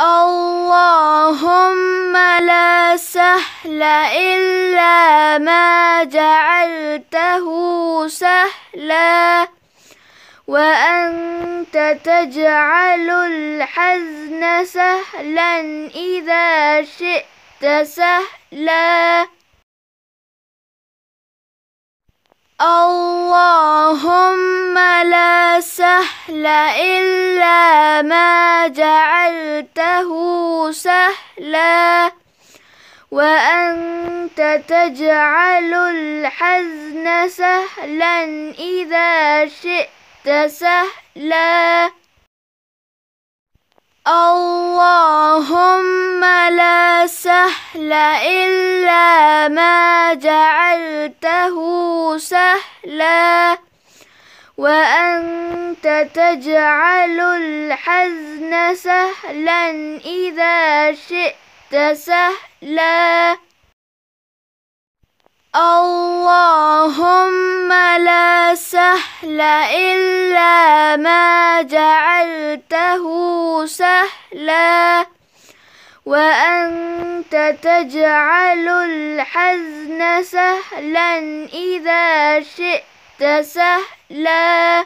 اللهم لا سهل إلا ما جعلته سهلا. وأنت تجعل الحزن سهلا إذا شئت سهلا. اللهم سهل إلا ما جعلته سهلا. وأنت تجعل الحزن سهلا إذا شئت سهلا. اللهم لا سهل إلا ما جعلته سهلا. وأنت تجعل الحزن سهلا إذا شئت سهلا. اللهم لا سهل إلا ما جعلته سهلا. وأنت تجعل الحزن سهلا إذا شئت سهلا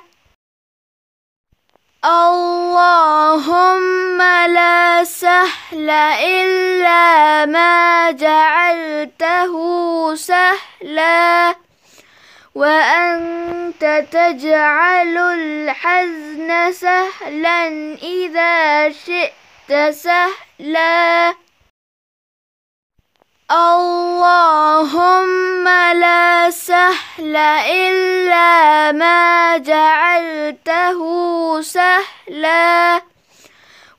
اللهم لا سهل إلا ما جعلته سهلا. وأنت تجعل الحزن سهلا إذا شئت سهلا. اللهم لا سهل إلا ما جعلته سهلا.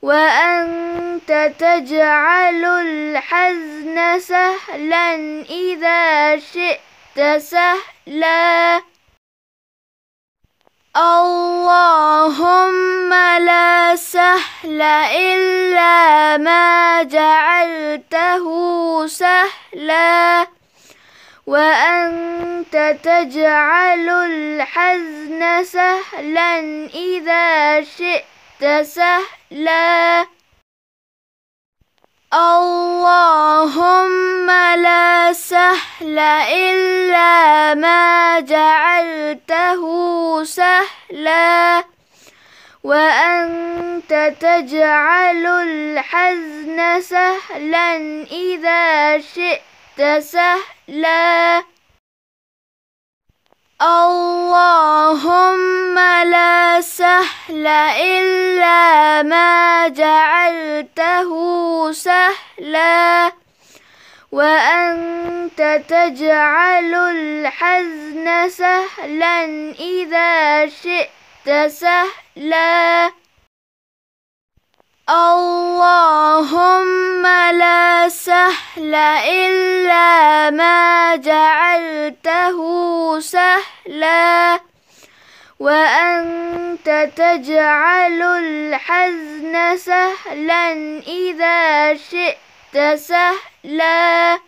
وأنت تجعل الحزن سهلا إذا شئت سهلا. اللهم لا سهل إلا ما جعلته سهلا. وأنت تجعل الحزن سهلا إذا شئت سهلا. اللهم لا سهل إلا ما جعلته سهلا. وأنت تجعل الحزن سهلا إذا شئت سهلا. اللهم لا سهل إلا ما جعلته سهلا. وأنت تجعل الحزن سهلا إذا شئت سهلا. اللهم لا سهل إلا ما جعلته سهلا. وأنت تجعل الحزن سهلا إذا شئت سهلا.